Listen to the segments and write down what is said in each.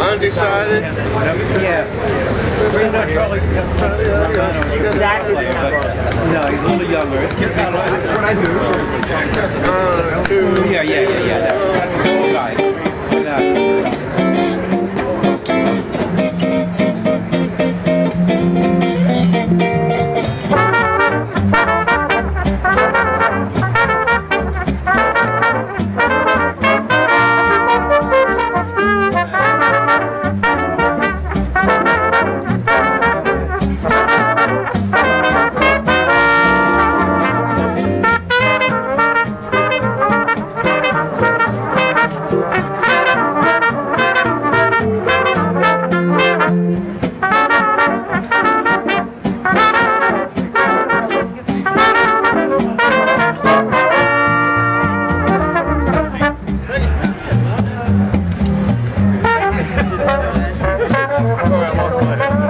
Undecided? Yeah. Exactly. No, he's a little younger. That's what I do. Uh. Yeah, yeah, yeah, yeah. That's the old guy. Hey,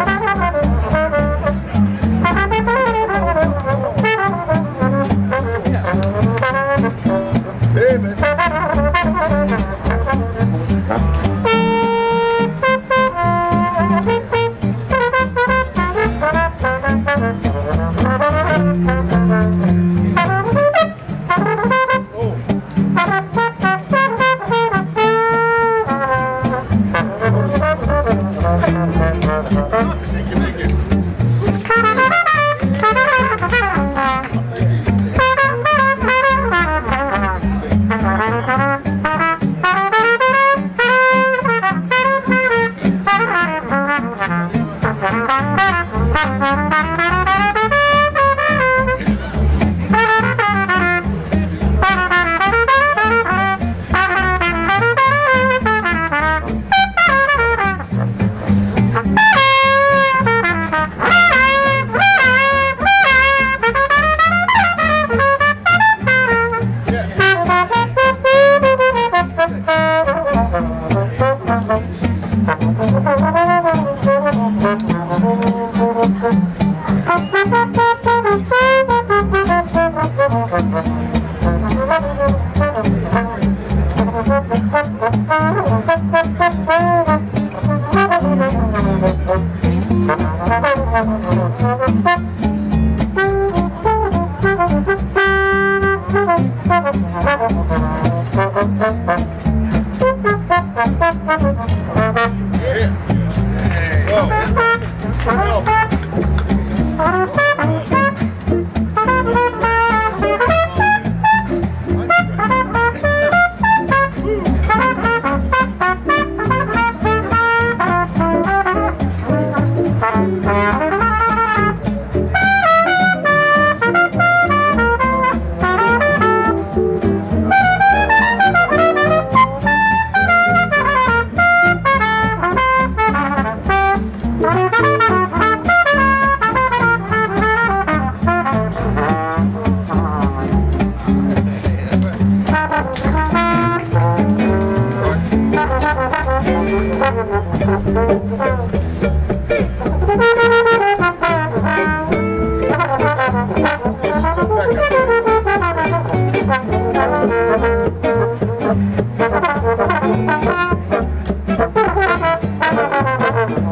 Música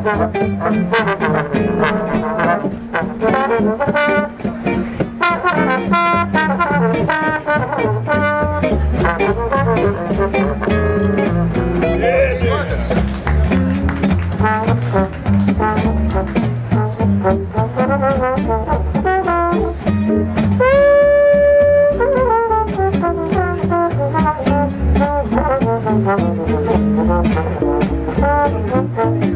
Yeah, man, get